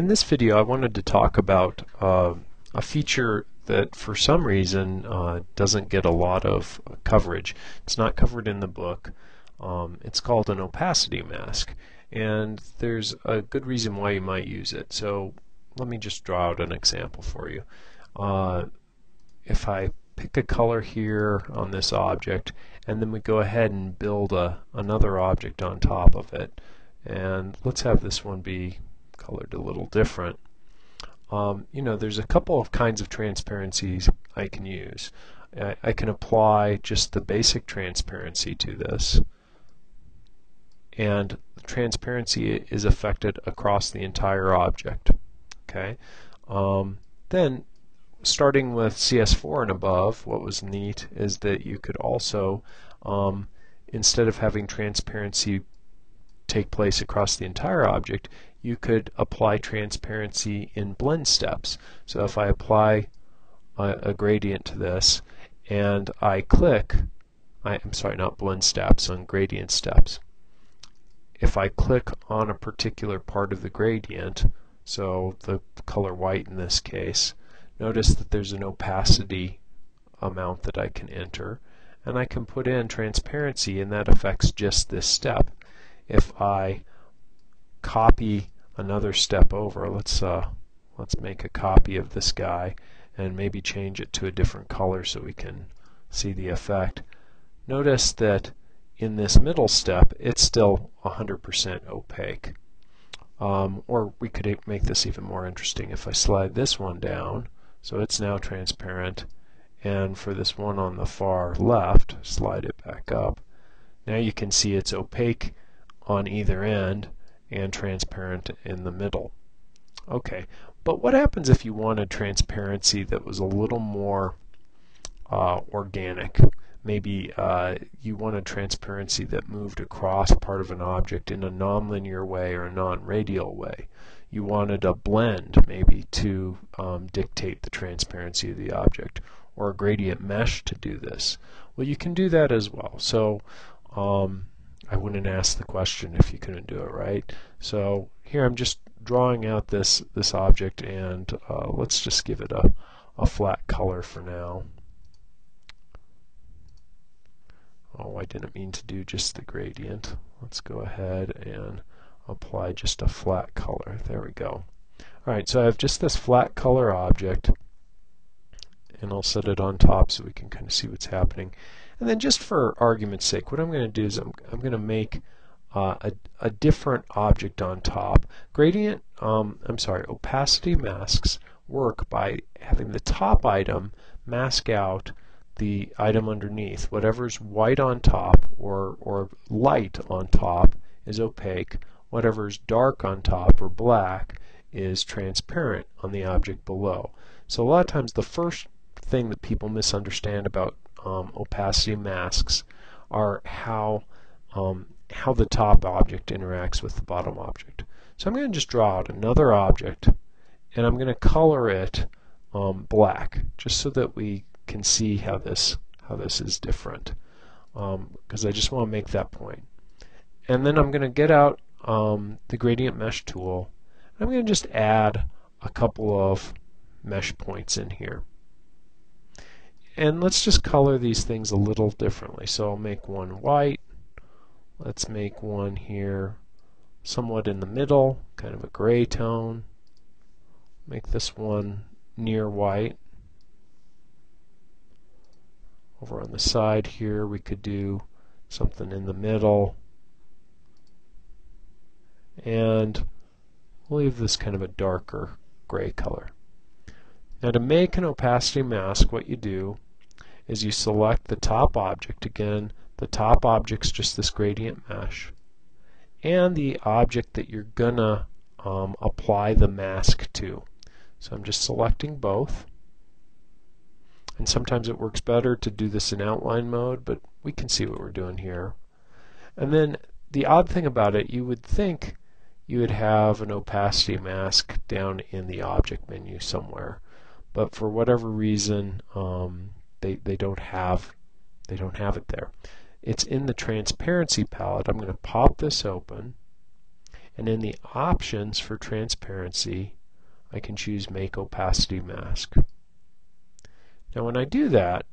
In this video I wanted to talk about uh, a feature that for some reason uh, doesn't get a lot of coverage. It's not covered in the book. Um, it's called an opacity mask and there's a good reason why you might use it. So let me just draw out an example for you. Uh, if I pick a color here on this object and then we go ahead and build a, another object on top of it and let's have this one be colored a little different. Um, you know, there's a couple of kinds of transparencies I can use. I, I can apply just the basic transparency to this, and transparency is affected across the entire object. Okay. Um, then, starting with CS4 and above, what was neat is that you could also, um, instead of having transparency take place across the entire object, you could apply transparency in blend steps. So if I apply a, a gradient to this and I click, I, am sorry, not blend steps, on gradient steps. If I click on a particular part of the gradient, so the color white in this case, notice that there's an opacity amount that I can enter and I can put in transparency and that affects just this step if I copy another step over, let's uh, let's make a copy of this guy and maybe change it to a different color so we can see the effect. Notice that in this middle step it's still 100% opaque. Um, or we could make this even more interesting if I slide this one down so it's now transparent and for this one on the far left slide it back up now you can see it's opaque on either end and transparent in the middle. Okay, but what happens if you wanted transparency that was a little more uh, organic? Maybe uh, you wanted transparency that moved across part of an object in a nonlinear way or a non-radial way. You wanted a blend maybe to um, dictate the transparency of the object or a gradient mesh to do this. Well, you can do that as well. So um, wouldn't ask the question if you couldn't do it right. So here I'm just drawing out this this object and uh, let's just give it a, a flat color for now. Oh, I didn't mean to do just the gradient. Let's go ahead and apply just a flat color. There we go. Alright, so I have just this flat color object and I'll set it on top so we can kind of see what's happening. And then just for argument's sake, what I'm going to do is I'm, I'm going to make uh, a, a different object on top. Gradient, um, I'm sorry, opacity masks work by having the top item mask out the item underneath. Whatever's white on top or, or light on top is opaque. Whatever's dark on top or black is transparent on the object below. So a lot of times the first thing that people misunderstand about um, opacity masks are how um, how the top object interacts with the bottom object. So I'm going to just draw out another object and I'm going to color it um, black just so that we can see how this how this is different because um, I just want to make that point. And then I'm going to get out um, the gradient mesh tool. I'm going to just add a couple of mesh points in here. And let's just color these things a little differently. So I'll make one white. Let's make one here somewhat in the middle, kind of a gray tone. Make this one near white. Over on the side here we could do something in the middle. And we'll leave this kind of a darker gray color. Now to make an opacity mask, what you do is you select the top object. Again, the top object's just this gradient mesh. And the object that you're gonna um, apply the mask to. So I'm just selecting both. And sometimes it works better to do this in outline mode, but we can see what we're doing here. And then the odd thing about it, you would think you would have an opacity mask down in the object menu somewhere but for whatever reason um, they, they don't have they don't have it there. It's in the transparency palette. I'm going to pop this open And in the options for transparency, I can choose Make Opacity Mask. Now when I do that,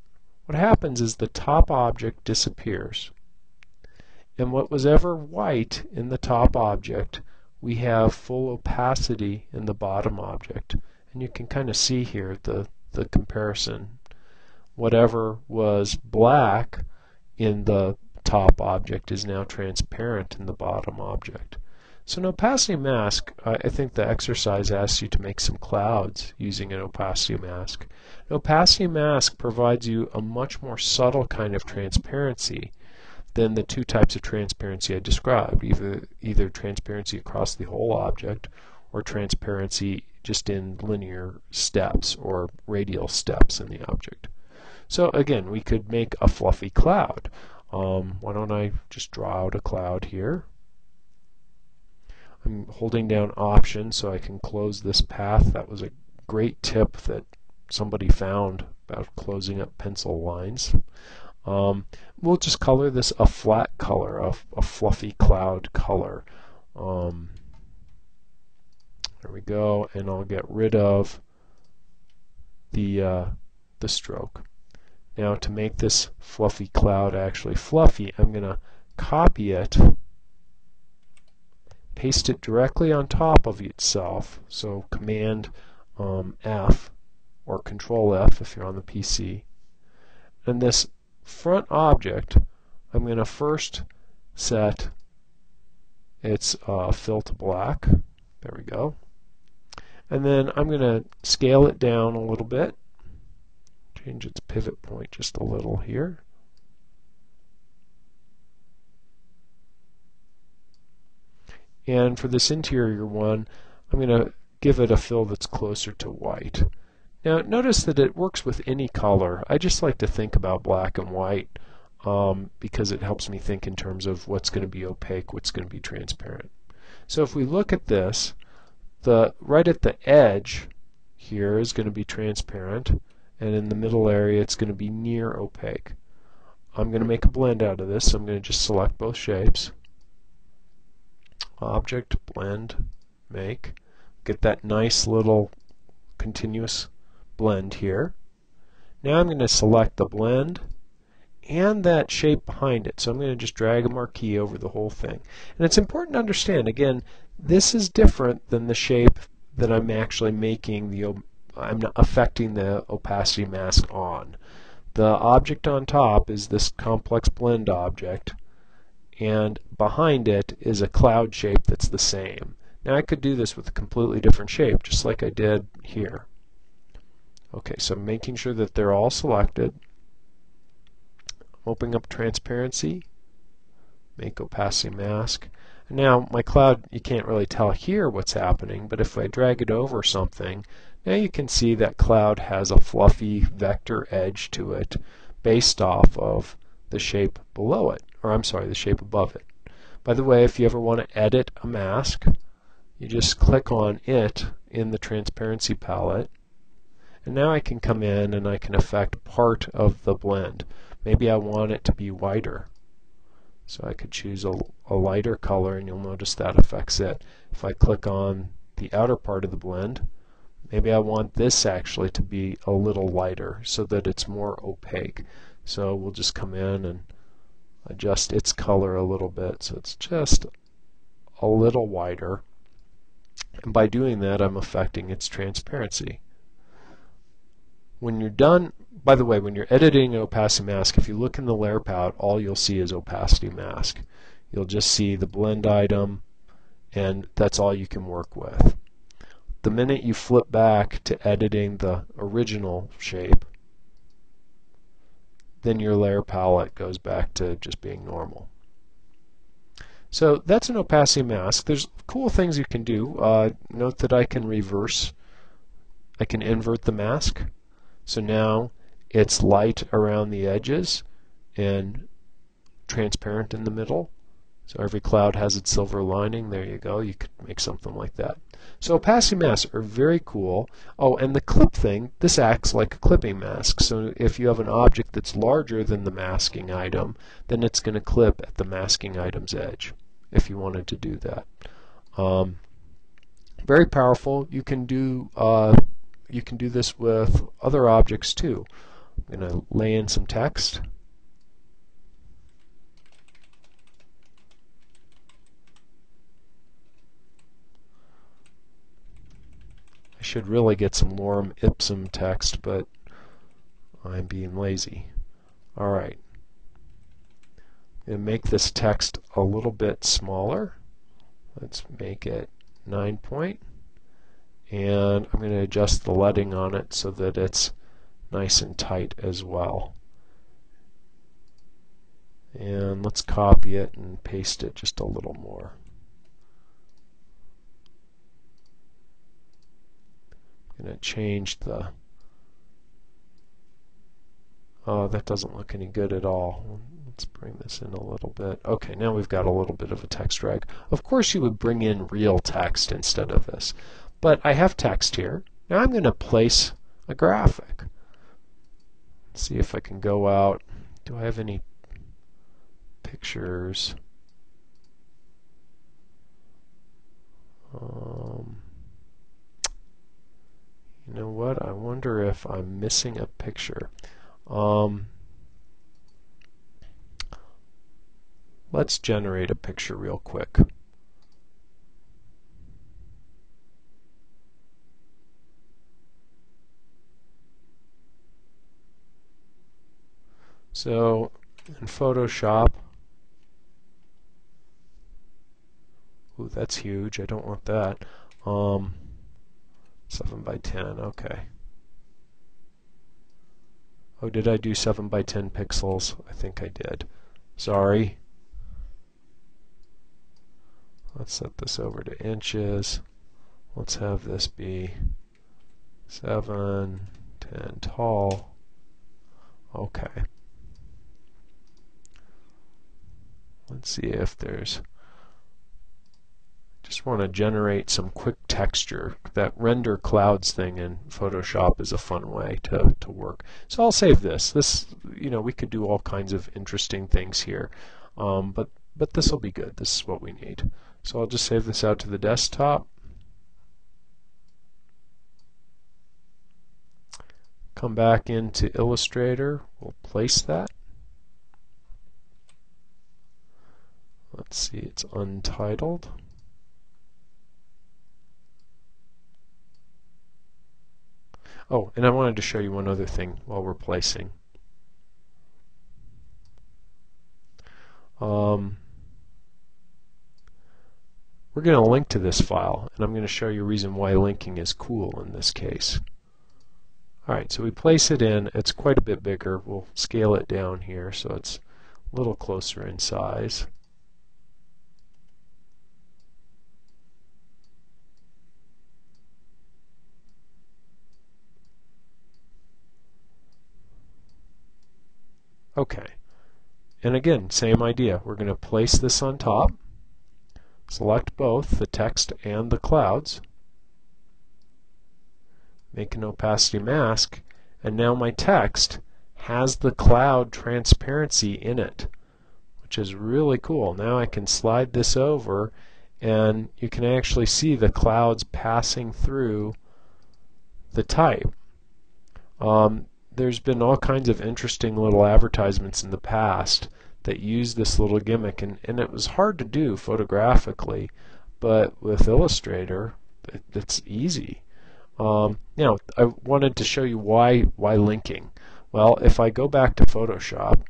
what happens is the top object disappears. And what was ever white in the top object, we have full opacity in the bottom object. And you can kind of see here the, the comparison. Whatever was black in the top object is now transparent in the bottom object. So an opacity mask, I think the exercise asks you to make some clouds using an opacity mask. An opacity mask provides you a much more subtle kind of transparency than the two types of transparency I described, either, either transparency across the whole object or transparency just in linear steps or radial steps in the object. So again, we could make a fluffy cloud. Um, why don't I just draw out a cloud here? I'm holding down Option so I can close this path. That was a great tip that somebody found about closing up pencil lines. Um, we'll just color this a flat color, a, a fluffy cloud color. Um, there we go, and I'll get rid of the uh, the stroke. Now to make this fluffy cloud actually fluffy, I'm going to copy it paste it directly on top of itself. So Command um, F or Control F if you're on the PC. And this front object, I'm going to first set its uh, fill to black. There we go. And then I'm going to scale it down a little bit. Change its pivot point just a little here. And for this interior one, I'm going to give it a fill that's closer to white. Now notice that it works with any color. I just like to think about black and white um, because it helps me think in terms of what's going to be opaque, what's going to be transparent. So if we look at this, the right at the edge here is going to be transparent and in the middle area it's going to be near opaque. I'm going to make a blend out of this, I'm going to just select both shapes object, blend, make. Get that nice little continuous blend here. Now I'm going to select the blend and that shape behind it. So I'm going to just drag a marquee over the whole thing. And it's important to understand, again, this is different than the shape that I'm actually making the I'm affecting the opacity mask on. The object on top is this complex blend object and behind it is a cloud shape that's the same. Now I could do this with a completely different shape, just like I did here. Okay, so making sure that they're all selected. Opening up transparency, make opacity mask. Now my cloud, you can't really tell here what's happening, but if I drag it over something, now you can see that cloud has a fluffy vector edge to it based off of the shape below it or I'm sorry, the shape above it. By the way, if you ever want to edit a mask, you just click on it in the transparency palette. And now I can come in and I can affect part of the blend. Maybe I want it to be whiter. So I could choose a, a lighter color and you'll notice that affects it. If I click on the outer part of the blend, maybe I want this actually to be a little lighter so that it's more opaque. So we'll just come in and adjust its color a little bit so it's just a little wider and by doing that I'm affecting its transparency. When you're done, by the way, when you're editing opacity mask, if you look in the layer palette, all you'll see is opacity mask. You'll just see the blend item, and that's all you can work with. The minute you flip back to editing the original shape, then your layer palette goes back to just being normal. So that's an opacity mask. There's cool things you can do. Uh, note that I can reverse, I can invert the mask. So now it's light around the edges and transparent in the middle. So every cloud has its silver lining. There you go. You could make something like that. So opacity masks are very cool. Oh, and the clip thing, this acts like a clipping mask. So if you have an object that's larger than the masking item, then it's going to clip at the masking item's edge, if you wanted to do that. Um, very powerful. You can do uh, you can do this with other objects too. I'm going to lay in some text. I should really get some lorem ipsum text, but I'm being lazy. Alright. To make this text a little bit smaller. Let's make it 9 point. And I'm going to adjust the leading on it so that it's nice and tight as well. And let's copy it and paste it just a little more. I'm going to change the Oh, that doesn't look any good at all. Let's bring this in a little bit. Okay, now we've got a little bit of a text drag. Of course you would bring in real text instead of this. But I have text here. Now I'm going to place a graphic. Let's see if I can go out. Do I have any pictures? Um, you know what? I wonder if I'm missing a picture. Um, let's generate a picture real quick. So in Photoshop, ooh, that's huge. I don't want that. Um, 7 by 10, okay. Oh, did I do 7 by 10 pixels? I think I did. Sorry. Let's set this over to inches. Let's have this be 7, 10 tall. Okay. Let's see if there's just want to generate some quick texture. That render clouds thing in Photoshop is a fun way to, to work. So I'll save this. This, you know, we could do all kinds of interesting things here, um, but but this will be good. This is what we need. So I'll just save this out to the desktop. Come back into Illustrator. We'll place that. Let's see, it's untitled. Oh, and I wanted to show you one other thing while we're placing. Um, we're going to link to this file, and I'm going to show you a reason why linking is cool in this case. Alright, so we place it in. It's quite a bit bigger. We'll scale it down here so it's a little closer in size. Okay. And again, same idea. We're going to place this on top, select both, the text and the clouds, make an opacity mask, and now my text has the cloud transparency in it, which is really cool. Now I can slide this over and you can actually see the clouds passing through the type. Um, there's been all kinds of interesting little advertisements in the past that use this little gimmick, and, and it was hard to do photographically, but with Illustrator, it, it's easy. Um, now, I wanted to show you why why linking. Well, if I go back to Photoshop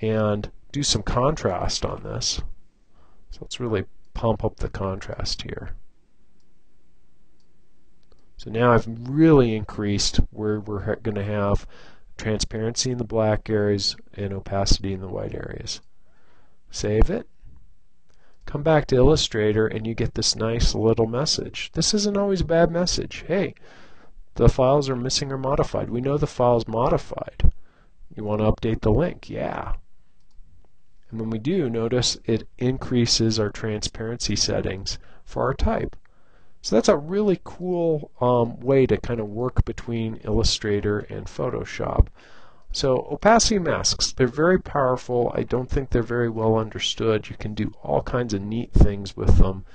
and do some contrast on this, so let's really pump up the contrast here. So now I've really increased where we're going to have transparency in the black areas and opacity in the white areas. Save it. Come back to Illustrator and you get this nice little message. This isn't always a bad message. Hey, the files are missing or modified. We know the file's modified. You want to update the link? Yeah. And when we do, notice it increases our transparency settings for our type. So that's a really cool um, way to kind of work between Illustrator and Photoshop. So opacity masks, they're very powerful. I don't think they're very well understood. You can do all kinds of neat things with them.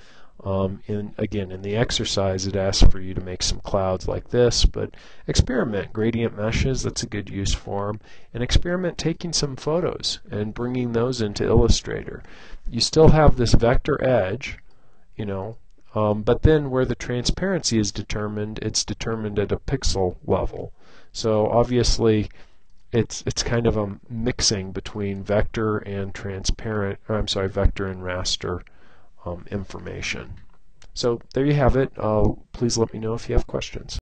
Um, in again, in the exercise, it asks for you to make some clouds like this, but experiment gradient meshes. That's a good use for them, and experiment taking some photos and bringing those into Illustrator. You still have this vector edge, you know, um, but then where the transparency is determined, it's determined at a pixel level. So obviously, it's it's kind of a mixing between vector and transparent. I'm sorry, vector and raster um, information. So there you have it. Uh, please let me know if you have questions.